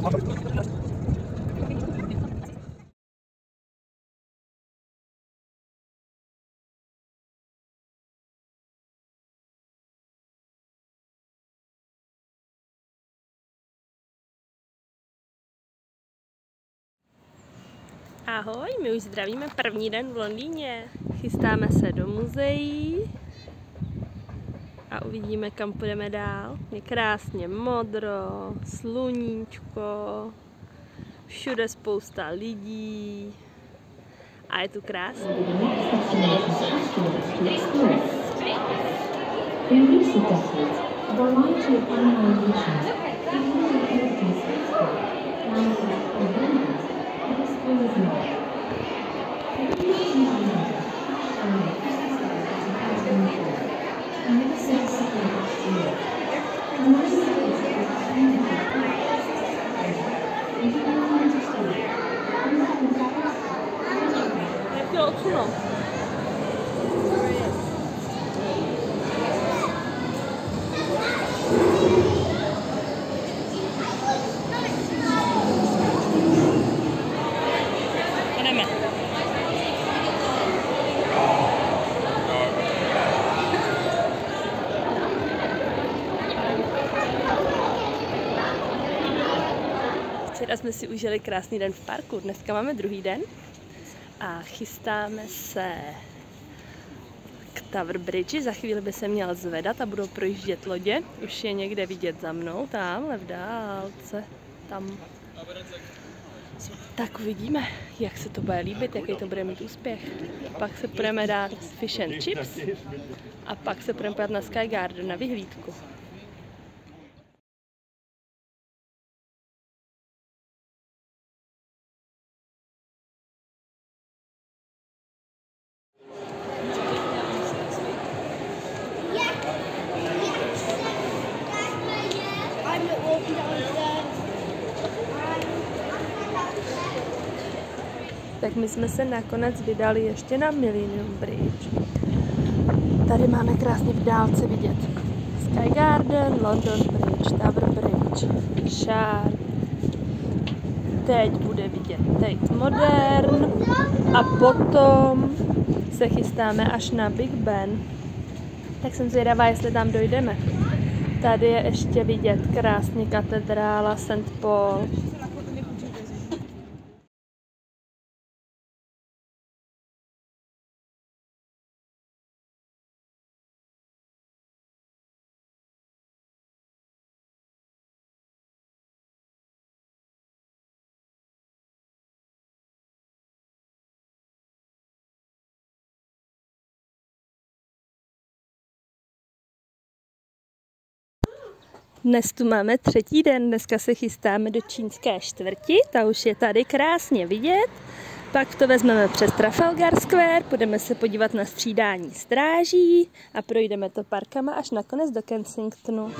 Ahoj, my už zdravíme první den v Londýně. Chystáme se do muzeí a uvidíme, kam půjdeme dál. Je krásně modro, sluníčko, všude spousta lidí a je tu krásně. In recent of animal Včera jsme si užili krásný den v parku, dneska máme druhý den a chystáme se k Tower Bridge. Za chvíli by se měl zvedat a budou projíždět lodě. Už je někde vidět za mnou, tamhle v dálce, tam. Tak uvidíme, jak se to bude líbit, jaký to bude mít úspěch. Pak se budeme dát fish and chips a pak se budeme na Sky Garden na vyhlídku. Tak my jsme se nakonec vydali ještě na Millennium Bridge. Tady máme krásně v dálce vidět Sky Garden, London Bridge, Tower Bridge, Shard. Teď bude vidět Tate Modern a potom se chystáme až na Big Ben. Tak jsem zvědavá, jestli tam dojdeme. Tady je ještě vidět krásně katedrála St. Paul. Dnes tu máme třetí den, dneska se chystáme do čínské čtvrti, ta už je tady krásně vidět. Pak to vezmeme přes Trafalgar Square, budeme se podívat na střídání stráží a projdeme to parkama až nakonec do Kensingtonu.